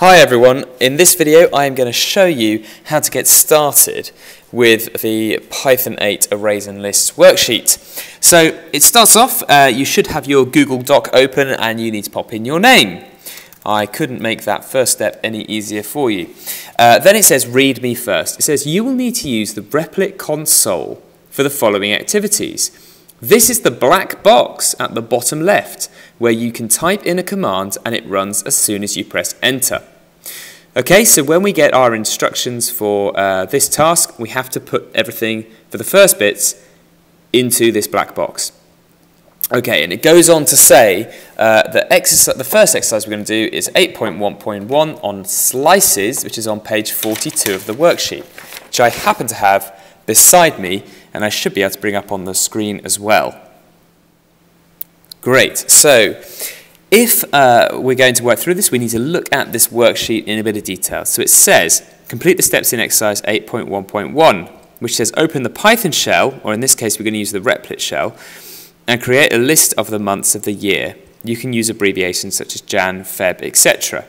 Hi everyone, in this video I am going to show you how to get started with the Python 8 Arrays and Lists worksheet. So it starts off, uh, you should have your Google Doc open and you need to pop in your name. I couldn't make that first step any easier for you. Uh, then it says read me first. It says you will need to use the Replit console for the following activities. This is the black box at the bottom left where you can type in a command and it runs as soon as you press enter. Okay, so when we get our instructions for uh, this task, we have to put everything for the first bits into this black box. Okay, and it goes on to say uh, the, the first exercise we're going to do is 8.1.1 on slices, which is on page 42 of the worksheet, which I happen to have beside me, and I should be able to bring up on the screen as well. Great, so if uh, we're going to work through this, we need to look at this worksheet in a bit of detail. So it says, complete the steps in exercise 8.1.1, which says open the Python shell, or in this case we're going to use the Replit shell, and create a list of the months of the year. You can use abbreviations such as Jan, Feb, etc.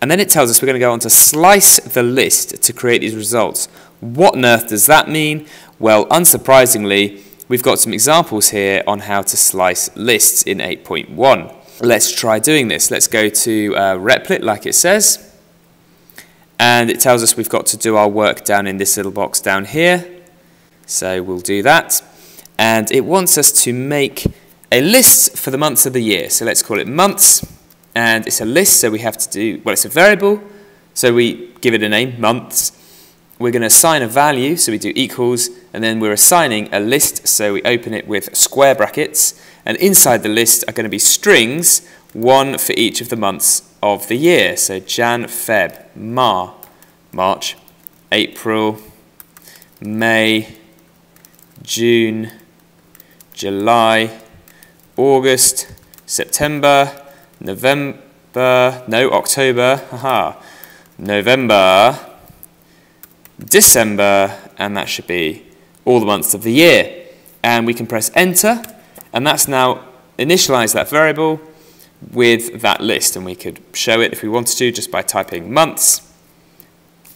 And then it tells us we're going to go on to slice the list to create these results. What on earth does that mean? Well, unsurprisingly, we've got some examples here on how to slice lists in 8.1. Let's try doing this. Let's go to uh, Replit like it says. And it tells us we've got to do our work down in this little box down here. So we'll do that and it wants us to make a list for the months of the year. So let's call it months, and it's a list, so we have to do, well, it's a variable, so we give it a name, months. We're going to assign a value, so we do equals, and then we're assigning a list, so we open it with square brackets, and inside the list are going to be strings, one for each of the months of the year. So Jan, Feb, Mar, March, April, May, June, July, August, September, November, no, October, haha, November, December, and that should be all the months of the year. And we can press enter, and that's now initialized that variable with that list. And we could show it if we wanted to just by typing months.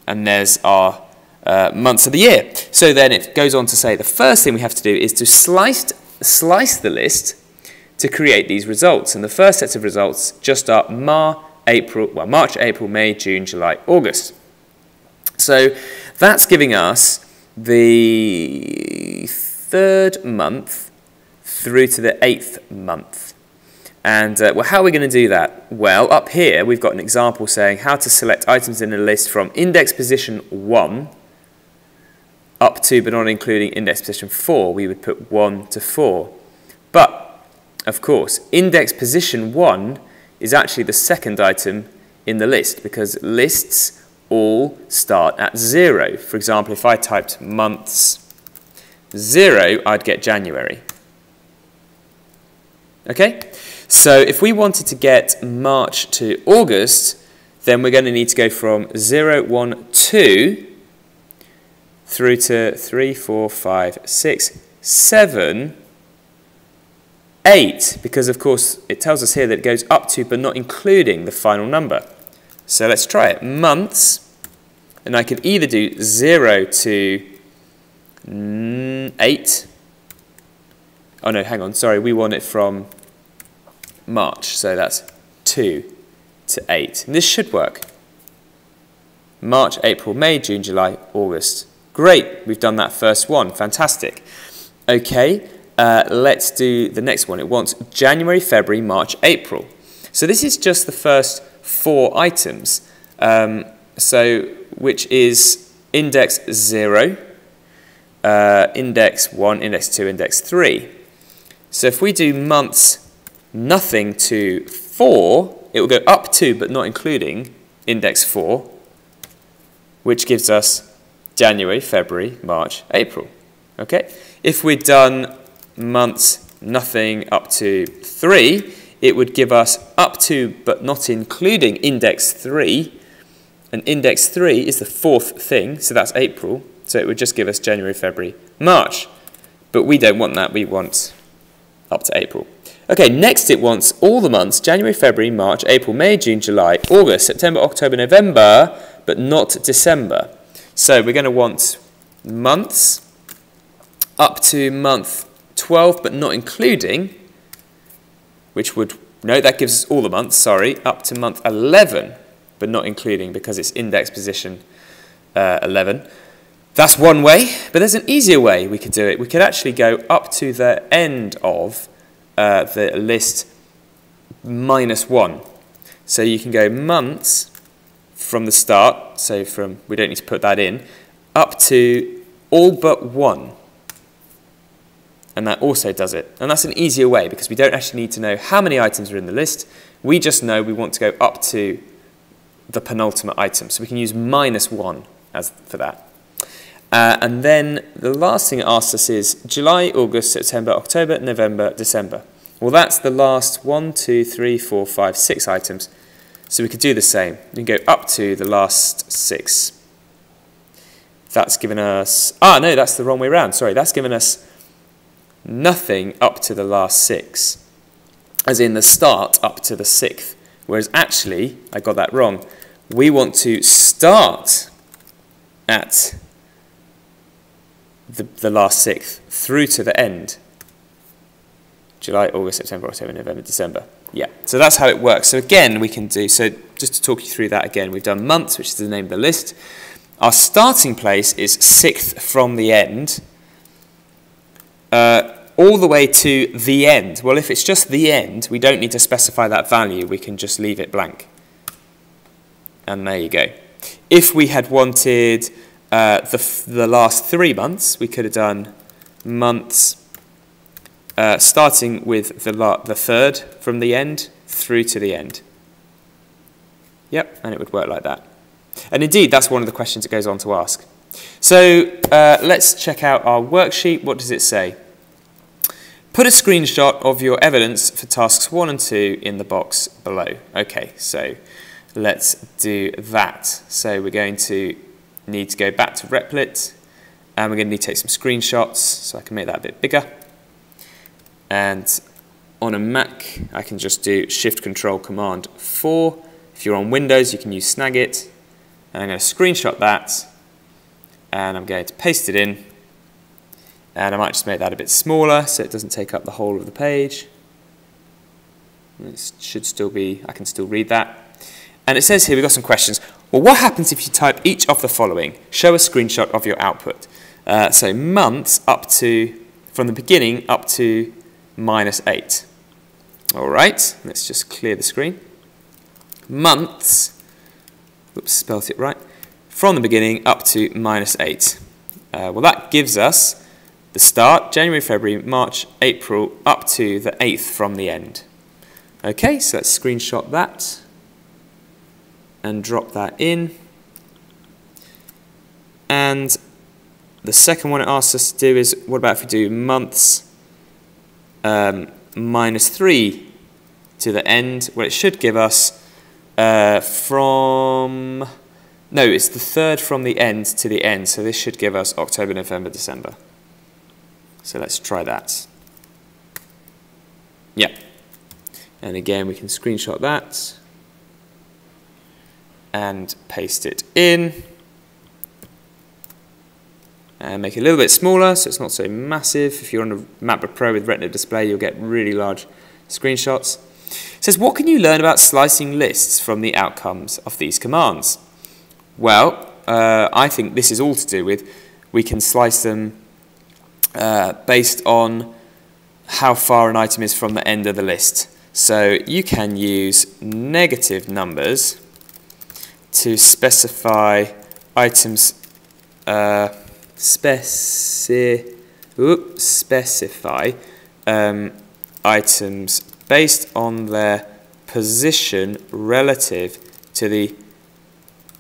And there's our uh, months of the year. So then it goes on to say the first thing we have to do is to slice slice the list to create these results. And the first set of results just are Mar, April, well, March, April, May, June, July, August. So that's giving us the third month through to the eighth month. And uh, well, how are we going to do that? Well, up here we've got an example saying how to select items in a list from index position 1 up to but not including index position 4, we would put 1 to 4. But, of course, index position 1 is actually the second item in the list because lists all start at 0. For example, if I typed months 0, I'd get January. Okay? So if we wanted to get March to August, then we're going to need to go from 0, 1, 2 through to 3, 4, 5, 6, 7, 8, because of course it tells us here that it goes up to but not including the final number. So let's try it. Months, and I could either do 0 to 8. Oh no, hang on, sorry, we want it from March, so that's 2 to 8. And this should work. March, April, May, June, July, August, Great, we've done that first one. Fantastic. Okay, uh, let's do the next one. It wants January, February, March, April. So this is just the first four items. Um, so which is index 0, uh, index 1, index 2, index 3. So if we do months nothing to 4, it will go up to but not including index 4, which gives us January, February, March, April. Okay? If we'd done months nothing up to 3, it would give us up to but not including index 3. And index 3 is the fourth thing, so that's April. So it would just give us January, February, March. But we don't want that, we want up to April. Okay, next it wants all the months, January, February, March, April, May, June, July, August, September, October, November, but not December. So we're going to want months up to month 12, but not including, which would, no, that gives us all the months, sorry, up to month 11, but not including because it's index position uh, 11. That's one way, but there's an easier way we could do it. We could actually go up to the end of uh, the list minus 1. So you can go months from the start, so from, we don't need to put that in, up to all but 1. And that also does it. And that's an easier way because we don't actually need to know how many items are in the list. We just know we want to go up to the penultimate item. So we can use minus 1 as for that. Uh, and then the last thing it asks us is July, August, September, October, November, December. Well, that's the last one, two, three, four, five, six items. So we could do the same. We can go up to the last six. That's given us, ah, no, that's the wrong way around. Sorry, that's given us nothing up to the last six, as in the start up to the sixth. Whereas actually, I got that wrong. We want to start at the, the last sixth through to the end. July, August, September, October, November, December. Yeah, so that's how it works. So again, we can do, so just to talk you through that again, we've done months, which is the name of the list. Our starting place is sixth from the end, uh, all the way to the end. Well, if it's just the end, we don't need to specify that value. We can just leave it blank. And there you go. If we had wanted uh, the, the last three months, we could have done months uh, starting with the, the third from the end through to the end. Yep, and it would work like that. And indeed, that's one of the questions it goes on to ask. So uh, let's check out our worksheet. What does it say? Put a screenshot of your evidence for tasks 1 and 2 in the box below. Okay, so let's do that. So we're going to need to go back to Replit and we're going to need to take some screenshots so I can make that a bit bigger. And on a Mac, I can just do Shift Control Command 4. If you're on Windows, you can use Snagit. And I'm going to screenshot that and I'm going to paste it in. And I might just make that a bit smaller so it doesn't take up the whole of the page. It should still be, I can still read that. And it says here, we've got some questions. Well, what happens if you type each of the following? Show a screenshot of your output. Uh, so months up to, from the beginning up to minus 8. All right, let's just clear the screen. Months, oops, spelt it right, from the beginning up to minus 8. Uh, well, that gives us the start, January, February, March, April, up to the 8th from the end. Okay, so let's screenshot that and drop that in. And the second one it asks us to do is, what about if we do months um, minus 3 to the end? Well, it should give us uh, from, no, it's the third from the end to the end, so this should give us October, November, December. So let's try that. Yeah. And again, we can screenshot that and paste it in and make it a little bit smaller so it's not so massive. If you're on a MacBook Pro with Retina display, you'll get really large screenshots. It says, what can you learn about slicing lists from the outcomes of these commands? Well, uh, I think this is all to do with we can slice them uh, based on how far an item is from the end of the list. So you can use negative numbers to specify items uh, speci oops, specify um, items based on their position relative to the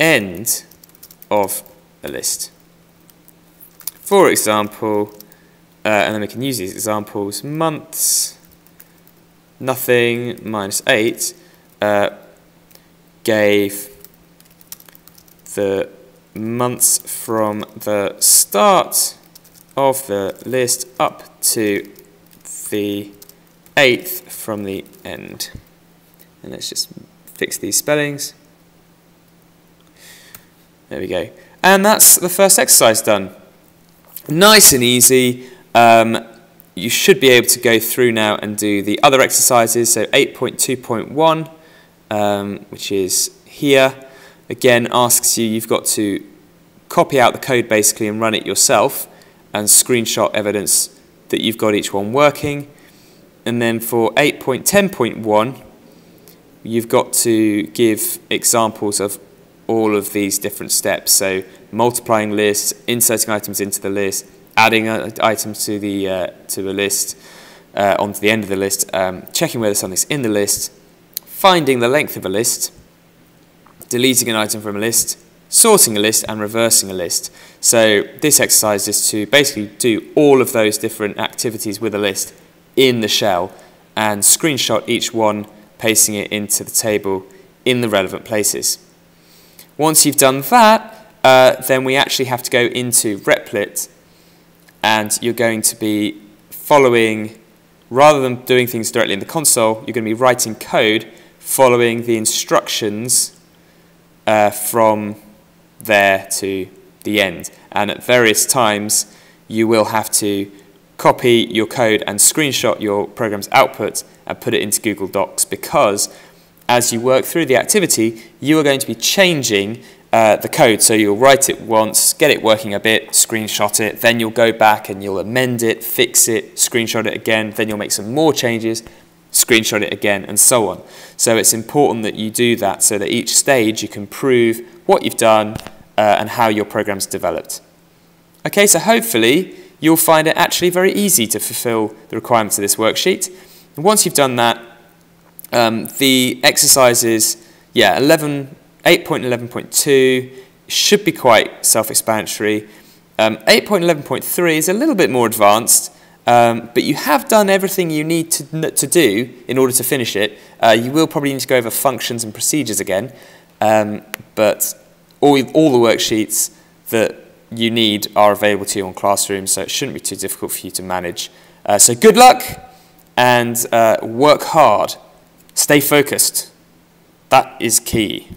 end of a list. For example, uh, and then we can use these examples, months, nothing, minus 8, uh, gave the months from the start of the list up to the 8th from the end. And let's just fix these spellings. There we go. And that's the first exercise done. Nice and easy. Um, you should be able to go through now and do the other exercises. So 8.2.1, um, which is here, again asks you, you've got to copy out the code basically and run it yourself and screenshot evidence that you've got each one working. And then for 8.10.1, you've got to give examples of all of these different steps. So multiplying lists, inserting items into the list, adding items to the uh, to the list, uh, onto the end of the list, um, checking whether something's in the list, finding the length of a list, deleting an item from a list, sorting a list, and reversing a list. So this exercise is to basically do all of those different activities with a list in the shell and screenshot each one, pasting it into the table in the relevant places. Once you've done that, uh, then we actually have to go into Replit and you're going to be following, rather than doing things directly in the console, you're going to be writing code following the instructions uh, from there to the end. And at various times, you will have to copy your code and screenshot your program's output and put it into Google Docs because as you work through the activity, you are going to be changing uh, the code. So you'll write it once, get it working a bit, screenshot it, then you'll go back and you'll amend it, fix it, screenshot it again, then you'll make some more changes, screenshot it again, and so on. So it's important that you do that so that each stage you can prove what you've done uh, and how your program's developed. Okay, so hopefully you'll find it actually very easy to fulfill the requirements of this worksheet. And once you've done that, um, the exercises, yeah, 11 8.11.2 should be quite self-explanatory. Um, 8.11.3 is a little bit more advanced, um, but you have done everything you need to, to do in order to finish it. Uh, you will probably need to go over functions and procedures again, um, but all, all the worksheets that you need are available to you on Classroom, so it shouldn't be too difficult for you to manage. Uh, so good luck and uh, work hard. Stay focused. That is key.